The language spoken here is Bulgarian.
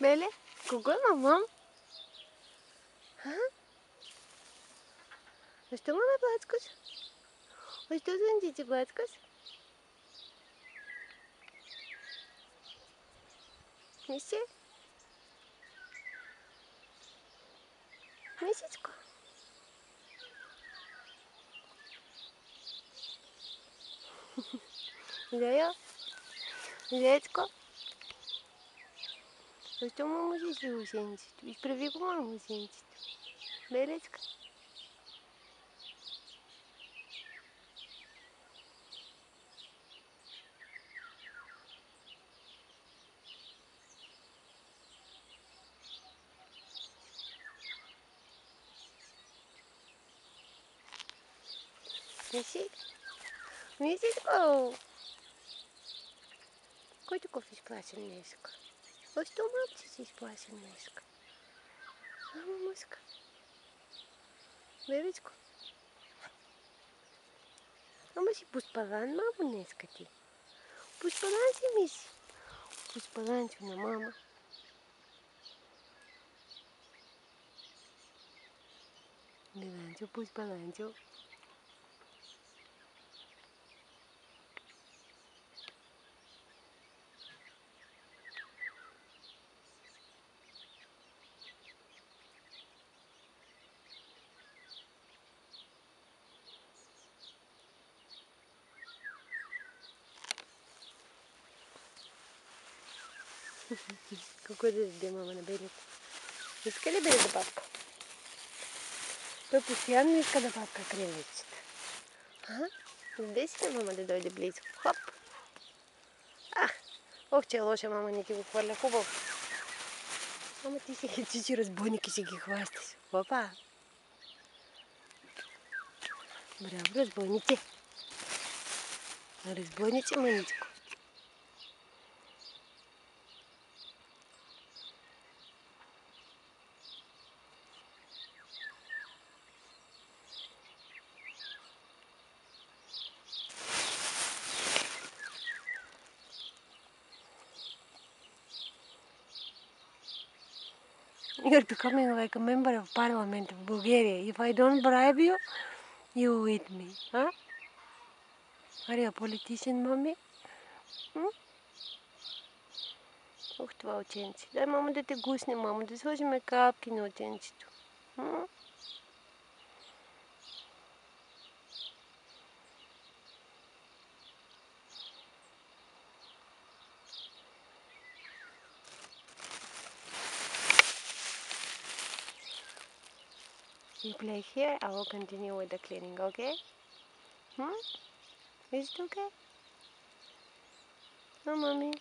Беле, кого е мамам? А? Защо ме плачкаш? Защо съм ти плачкаш? Миси? Мисичко? Зая? Então vamos gente. Escrevi E previgamos, gente. Beleza? Mexi? Mexi? Oh! Quanto que eu fiz classe nesse? Защо малко си изплашен днеска? Ама мъска. Бебичко. Ама си поспалан, мамо, днеска ти. Поспалан си, миси. Поспаланчо на мама. Миланчо, поспаланчо. Какой дезде мама наберет. Искали бери добавку. То постоянно иска добавка кривичит. Ага. Здесь мама да дойде близко. Хоп. Ах. Ох, че лоша а мама не киву хваля кубов. Мама ти си ги чичи разбойники си ги хващаш. Опа. Браво, разбойници. Разбойници, мамичко. You're becoming like a member of parliament of Bulgaria. If I don't bribe you, you eat me. Huh? Are you a politician, mommy? Hm? Ух, това ученце. Дай мамо да те гусне, мамо, да сложим капки на ученцето. Hm? You play here, I will continue with the cleaning, okay? Hmm? Is it okay? No, mommy.